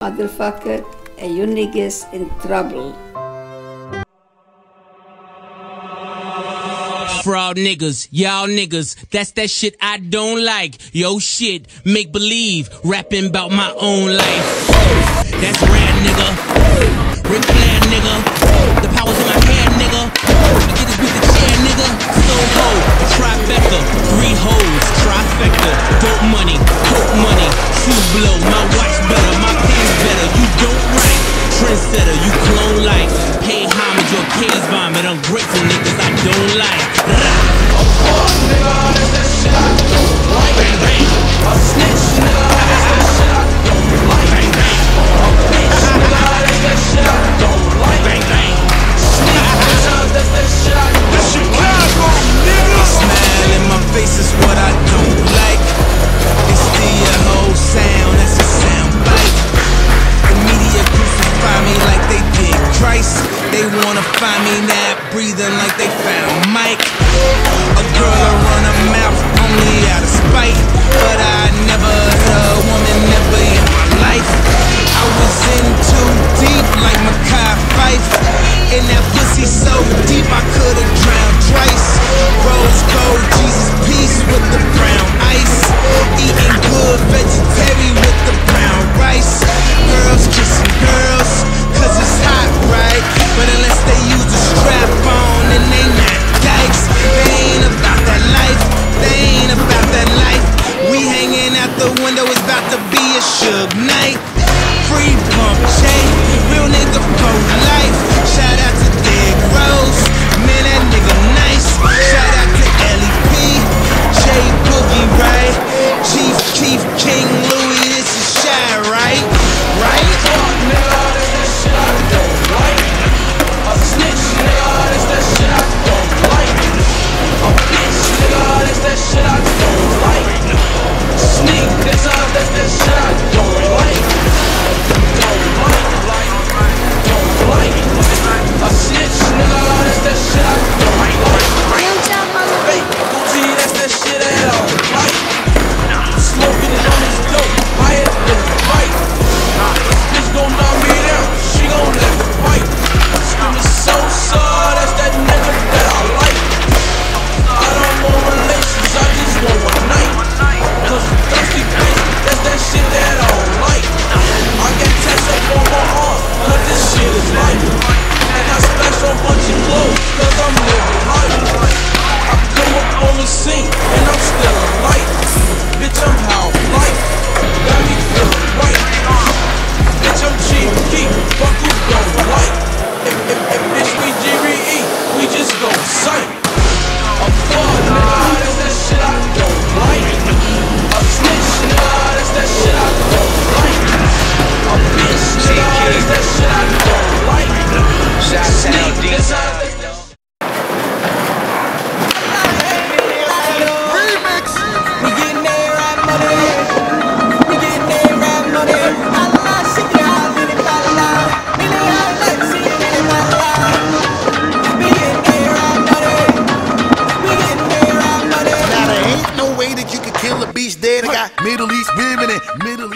Motherfucker, a you niggas in trouble. Fraud niggas, y'all niggas, that's that shit I don't like. Yo shit, make believe, rapping about my own life. That's rad nigga, Ric Flair nigga, the powers in my hand nigga, I get this with the chair nigga, so ho, trifecta, three hoes, trifecta, dope money, coke money, shoe blow, my trendsetter, you clone like, pay homage or case vomit, ungrateful niggas I don't like. Smile find me now breathing like they found Mike. A girl run her mouth Free pump chain, real nigga for life. Shout out Middle East women and Middle